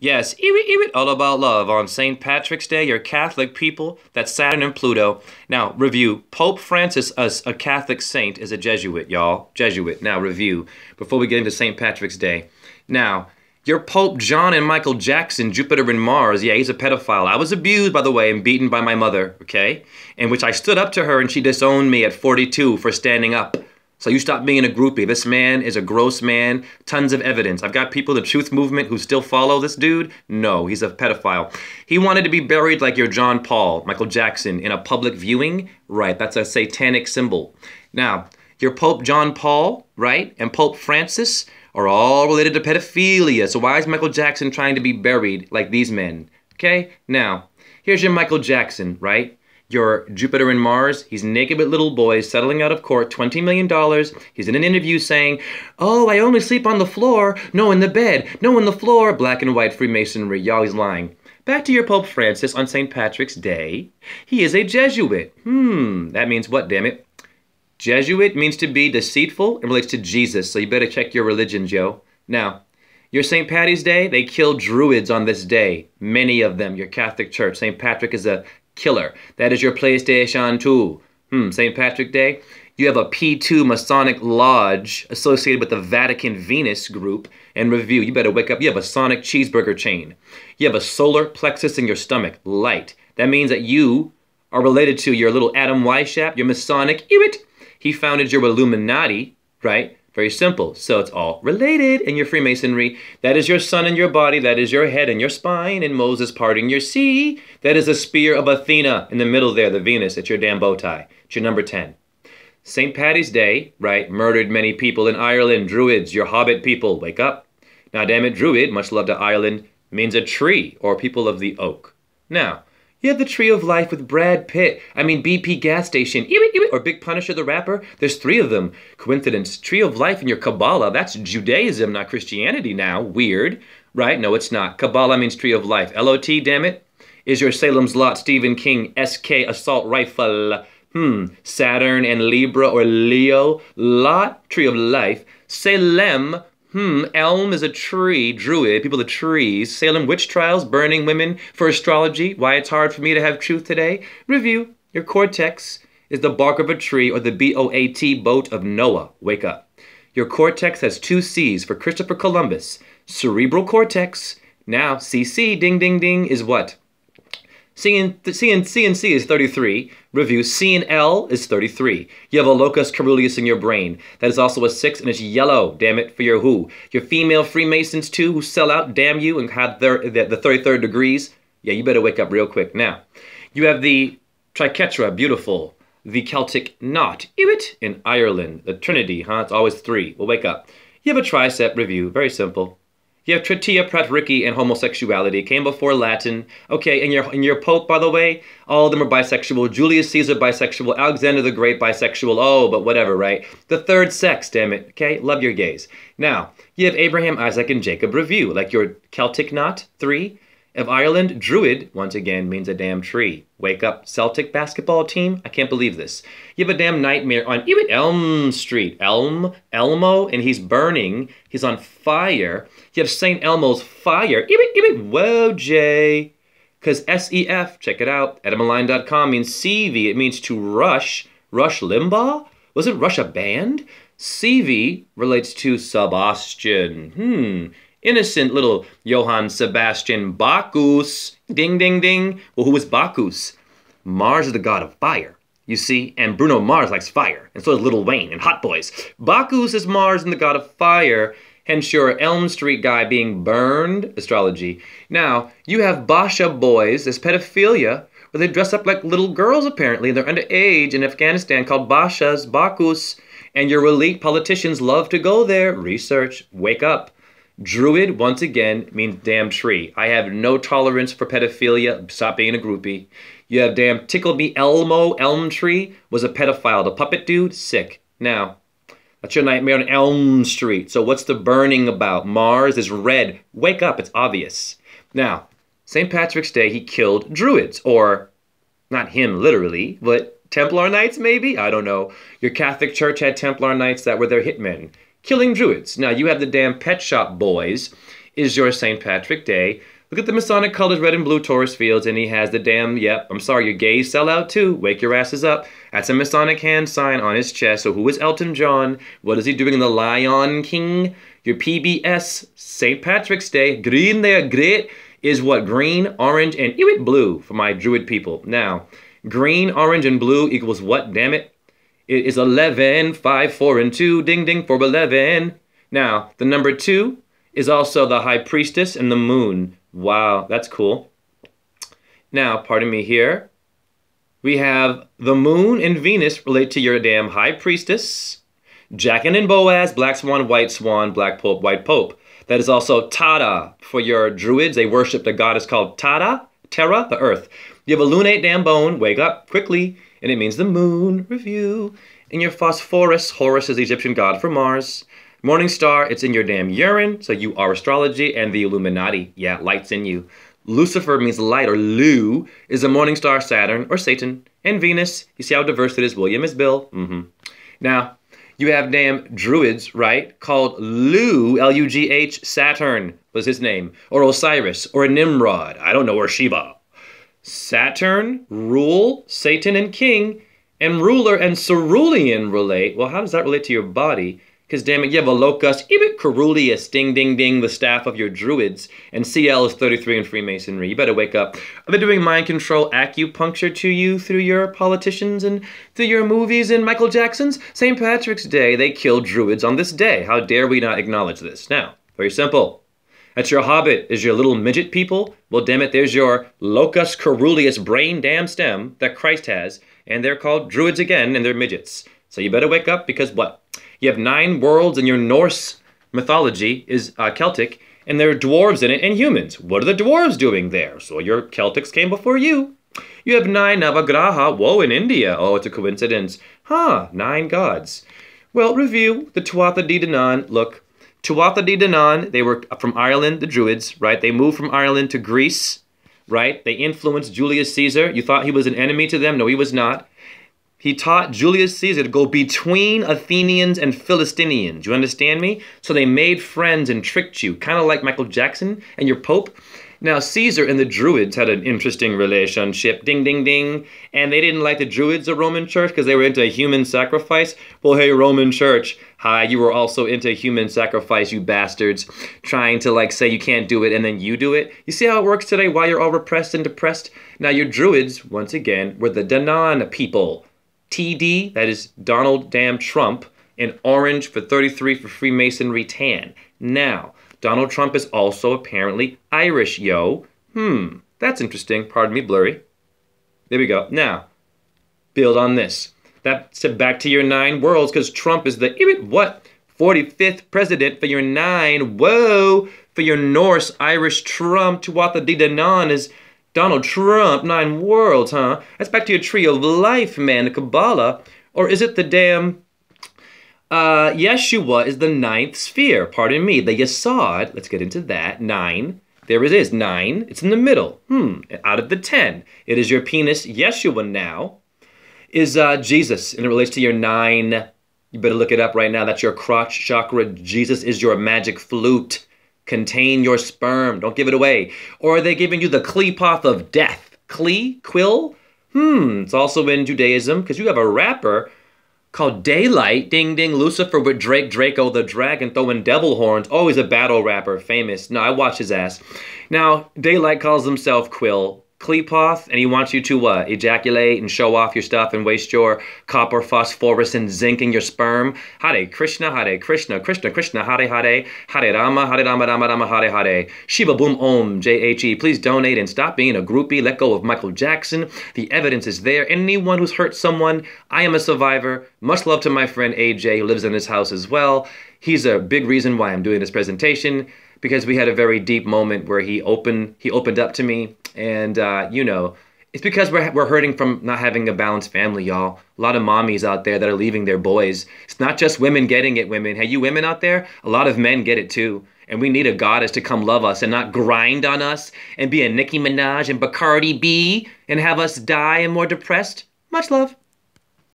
Yes, all about love on St. Patrick's Day, your Catholic people, that's Saturn and Pluto. Now, review. Pope Francis, as a Catholic saint, is a Jesuit, y'all. Jesuit. Now, review. Before we get into St. Patrick's Day. Now, your Pope John and Michael Jackson, Jupiter and Mars, yeah, he's a pedophile. I was abused, by the way, and beaten by my mother, okay? In which I stood up to her and she disowned me at 42 for standing up. So you stop being a groupie. This man is a gross man. Tons of evidence. I've got people the truth movement who still follow this dude. No, he's a pedophile. He wanted to be buried like your John Paul, Michael Jackson, in a public viewing. Right, that's a satanic symbol. Now, your Pope John Paul, right, and Pope Francis are all related to pedophilia. So why is Michael Jackson trying to be buried like these men? Okay, now, here's your Michael Jackson, right? Your Jupiter and Mars. He's naked with little boys, settling out of court, $20 million. He's in an interview saying, Oh, I only sleep on the floor. No, in the bed. No, in the floor. Black and white Freemasonry. Y'all, he's lying. Back to your Pope Francis on St. Patrick's Day. He is a Jesuit. Hmm, that means what, damn it? Jesuit means to be deceitful and relates to Jesus, so you better check your religion, Joe. Now, your St. Patty's Day, they kill druids on this day. Many of them, your Catholic Church. St. Patrick is a killer. That is your PlayStation 2. Hmm, St. Patrick Day. You have a P2 Masonic Lodge associated with the Vatican Venus group and review. You better wake up. You have a Sonic cheeseburger chain. You have a solar plexus in your stomach, light. That means that you are related to your little Adam Weishaupt, your Masonic Iwit. He founded your Illuminati, right? Very simple. So it's all related in your Freemasonry. That is your sun in your body. That is your head and your spine. And Moses parting your sea. That is a spear of Athena in the middle there, the Venus. It's your damn bow tie. It's your number 10. St. Patty's Day, right? Murdered many people in Ireland. Druids, your hobbit people, wake up. Now, damn it, Druid, much love to Ireland, means a tree or people of the oak. Now, you have the Tree of Life with Brad Pitt. I mean, BP gas station. Or Big Punisher the rapper. There's three of them. Coincidence. Tree of Life in your Kabbalah. That's Judaism, not Christianity now. Weird. Right? No, it's not. Kabbalah means Tree of Life. LOT, damn it. Is your Salem's Lot Stephen King SK assault rifle. Hmm. Saturn and Libra or Leo. Lot, Tree of Life. Salem Hmm, elm is a tree, druid, people the trees, Salem witch trials, burning women for astrology, why it's hard for me to have truth today. Review, your cortex is the bark of a tree or the B-O-A-T boat of Noah. Wake up. Your cortex has two C's for Christopher Columbus. Cerebral cortex. Now, CC, ding, ding, ding, is what? CN, CN, CNC is 33. Review CNL is 33. You have a locus coeruleus in your brain. That is also a 6 and it's yellow, damn it, for your who. Your female Freemasons too who sell out, damn you, and have their, the, the 33rd degrees. Yeah, you better wake up real quick. Now, you have the triquetra, beautiful. The Celtic knot, Iwit, in Ireland. The Trinity, huh? It's always three. Well, wake up. You have a tricep review, very simple. You have Tritia Pratriki and homosexuality came before Latin. Okay, and your and your Pope, by the way, all of them are bisexual. Julius Caesar bisexual. Alexander the Great bisexual. Oh, but whatever, right? The third sex, damn it. Okay, love your gays. Now you have Abraham, Isaac, and Jacob review, like your Celtic knot three. Of Ireland, Druid, once again, means a damn tree. Wake up, Celtic basketball team. I can't believe this. You have a damn nightmare on Elm Street. Elm, Elmo, and he's burning. He's on fire. You have St. Elmo's fire. Whoa, Jay. Because SEF, check it out, etymology.com means CV. It means to rush. Rush Limbaugh? Wasn't Rush a band? CV relates to Sebastian. Hmm innocent little Johann Sebastian Bacchus. Ding, ding, ding. Well, who is Bacchus? Mars is the god of fire, you see, and Bruno Mars likes fire, and so does Little Wayne and Hot Boys. Bacchus is Mars and the god of fire, hence your Elm Street guy being burned astrology. Now, you have Basha boys, this pedophilia, where they dress up like little girls apparently, and they're underage in Afghanistan called Bashas, Bacchus, and your elite politicians love to go there. Research, wake up. Druid, once again, means damn tree. I have no tolerance for pedophilia. Stop being a groupie. You have damn tickled me Elmo, Elm Tree, was a pedophile. The puppet dude, sick. Now, that's your nightmare on Elm Street. So what's the burning about? Mars is red. Wake up, it's obvious. Now, St. Patrick's Day, he killed druids, or not him literally, but Templar Knights maybe? I don't know. Your Catholic Church had Templar Knights that were their hitmen killing druids. Now, you have the damn Pet Shop Boys is your St. Patrick Day. Look at the Masonic colors, red and blue Taurus fields, and he has the damn, yep, I'm sorry, your gays sell out too. Wake your asses up. That's a Masonic hand sign on his chest. So who is Elton John? What is he doing in the Lion King? Your PBS, St. Patrick's Day, green there, great, is what? Green, orange, and blue for my Druid people. Now, green, orange, and blue equals what, damn it? It is 11, 5, 4, and 2, ding, ding, 4, 11. Now, the number 2 is also the High Priestess and the Moon. Wow, that's cool. Now, pardon me here. We have the Moon and Venus relate to your damn High Priestess, Jachin and Boaz, Black Swan, White Swan, Black Pope, White Pope. That is also Tada for your Druids. They worship the goddess called Tada, Terra, the Earth. You have a lunate damn bone, wake up quickly, and it means the moon review. And your Phosphorus, Horus is the Egyptian god for Mars. Morning star, it's in your damn urine, so you are astrology and the Illuminati. Yeah, light's in you. Lucifer means light, or Lu, is a morning star, Saturn, or Satan. And Venus, you see how diverse it is? William is Bill. Mm-hmm. Now, you have damn druids, right? Called Lu, L U G H, Saturn was his name, or Osiris, or Nimrod. I don't know, or Sheba. Saturn, rule, Satan, and king, and ruler and cerulean relate. Well, how does that relate to your body? Because damn it, you have a locus, ibit coeruleus, ding ding ding, the staff of your druids, and CL is 33 in Freemasonry. You better wake up. Are they doing mind control acupuncture to you through your politicians and through your movies and Michael Jackson's? St. Patrick's Day, they killed druids on this day. How dare we not acknowledge this? Now, very simple. That's your hobbit, is your little midget people. Well, damn it, there's your locus coeruleus brain damn stem that Christ has, and they're called druids again, and they're midgets. So you better wake up because what? You have nine worlds, and your Norse mythology is uh, Celtic, and there are dwarves in it and humans. What are the dwarves doing there? So your Celtics came before you. You have nine Navagraha. Whoa, in India. Oh, it's a coincidence. Huh, nine gods. Well, review the Tuatha De Danann. Look, Tuatha De Danann, they were from Ireland, the Druids, right? They moved from Ireland to Greece, right? They influenced Julius Caesar. You thought he was an enemy to them? No, he was not. He taught Julius Caesar to go between Athenians and Philistinians. You understand me? So they made friends and tricked you, kind of like Michael Jackson and your Pope. Now, Caesar and the Druids had an interesting relationship. Ding, ding, ding. And they didn't like the Druids, the Roman church, because they were into human sacrifice. Well, hey, Roman church, hi, you were also into human sacrifice, you bastards. Trying to, like, say you can't do it and then you do it. You see how it works today? Why you're all repressed and depressed? Now, your Druids, once again, were the Danann people. TD, that is Donald Damn Trump, and orange for 33 for Freemasonry tan. Now, Donald Trump is also apparently Irish, yo. Hmm, that's interesting. Pardon me, blurry. There we go. Now, build on this. That's back to your nine worlds, because Trump is the what? 45th president for your nine. Whoa! For your Norse Irish Trump, Tuatha De Danann is Donald Trump, nine worlds, huh? That's back to your tree of life, man, the Kabbalah. Or is it the damn. Uh, Yeshua is the ninth sphere, pardon me, the Yesod. Let's get into that. Nine. There it is, nine. It's in the middle. Hmm, out of the ten. It is your penis, Yeshua now, is uh, Jesus, and it relates to your nine. You better look it up right now. That's your crotch chakra. Jesus is your magic flute. Contain your sperm. Don't give it away. Or are they giving you the Qliphoth of death? Kli? Quill? Hmm, it's also in Judaism because you have a rapper called Daylyt, Ding Ding Lucifer with Drake Draco the Dragon throwing devil horns. Always a battle rapper, famous. No, I watch his ass. Now, Daylyt calls himself Quill. Qliphoth, and he wants you to uh, ejaculate and show off your stuff and waste your copper, phosphorus, and zinc in your sperm. Hare Krishna, Hare Krishna, Krishna Krishna, Hare Hare, Hare Rama, Hare Rama, Rama Rama, Hare Hare. Shiva Boom Om, J-H-E. Please donate and stop being a groupie. Let go of Michael Jackson. The evidence is there. Anyone who's hurt someone, I am a survivor. Much love to my friend AJ, who lives in this house as well. He's a big reason why I'm doing this presentation because we had a very deep moment where he opened he opened up to me. And uh, you know it's because we're, we're hurting from not having a balanced family y'all. A lot of mommies out there that are leaving their boys. It's not just women getting it women. Hey you women out there a lot of men get it too. And we need a goddess to come love us and not grind on us and be a Nicki Minaj and Bacardi B and have us die and more depressed. Much love.